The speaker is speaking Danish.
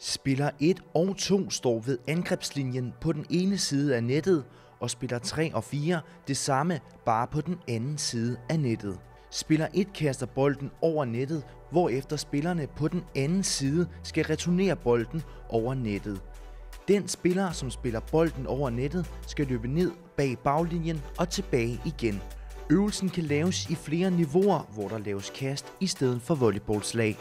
Spiller 1 og 2 står ved angrebslinjen på den ene side af nettet, og spiller 3 og 4 det samme bare på den anden side af nettet. Spiller 1 kaster bolden over nettet, hvorefter spillerne på den anden side skal returnere bolden over nettet. Den spiller, som spiller bolden over nettet, skal løbe ned bag baglinjen og tilbage igen. Øvelsen kan laves i flere niveauer, hvor der laves kast i stedet for volleyballslag.